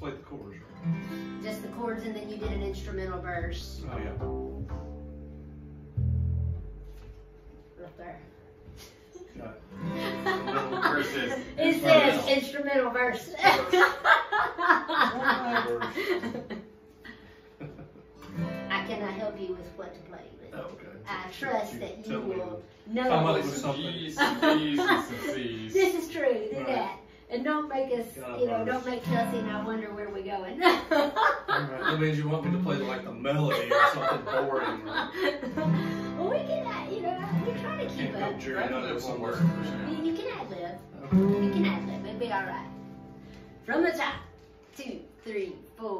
play the chorus. Right? Just the chords, and then you did an instrumental verse. Oh yeah. Right there. Got it. Little verses. It says instrumental verse. I cannot help you with what to play with. Oh, okay. I trust that you Tell me will Come know up this. with something. E's, E's, and C's. This is true. Do Right. that. And don't make us, God you know, bless. don't make Kelsey and I wonder where we're going. All right. That means you want me to play like the melody or something boring. Well, we can, uh, you know, we try to keep Can't go up. Jerry out That won't work work. for Sam. You, you can ad lib. Okay. You can ad lib. It'll be all right. From the top. Two, three, four.